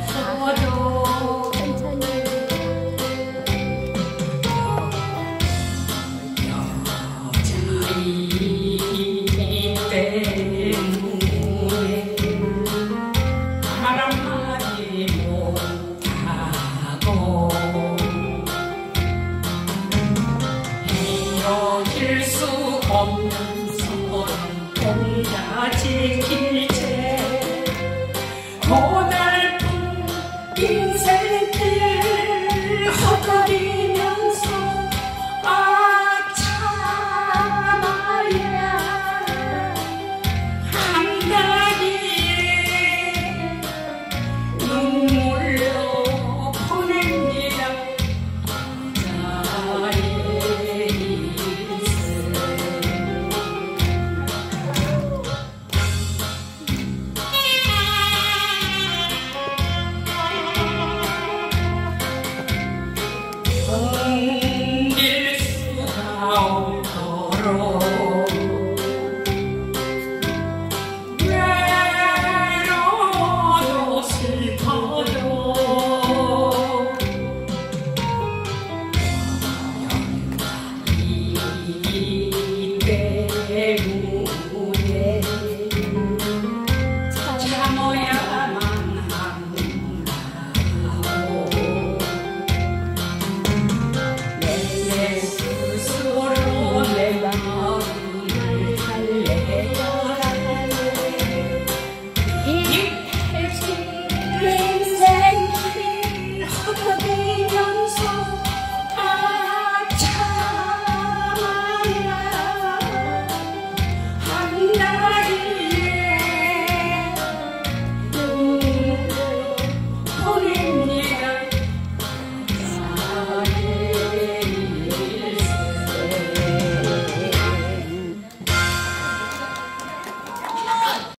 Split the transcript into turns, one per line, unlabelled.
없어져 여자이 때문에 말 한마디 못하고 헤어질 수 없는 서로 혼자 지킬 채 고백 Ինձ երկիր հոտարին